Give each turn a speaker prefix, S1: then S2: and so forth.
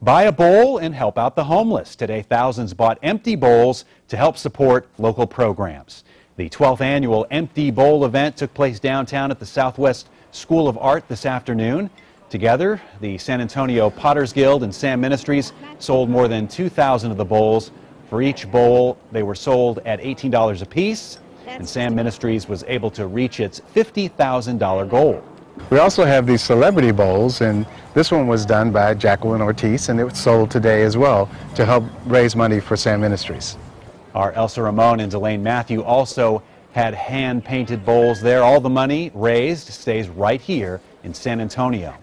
S1: Buy a bowl and help out the homeless. Today, thousands bought empty bowls to help support local programs. The 12th annual Empty Bowl event took place downtown at the Southwest School of Art this afternoon. Together, the San Antonio Potters Guild and SAMMinistries sold more than 2,000 of the bowls. For each bowl, they were sold at $18 apiece, and SAMMinistries was able to reach its $50,000 goal.
S2: We also have these celebrity bowls, and this one was done by Jacqueline Ortiz, and it was sold today as well to help raise money for SAMMinistries.
S1: Our Elsa Ramon and Delaine Mathieu also had hand-painted bowls there. All the money raised stays right here in San Antonio.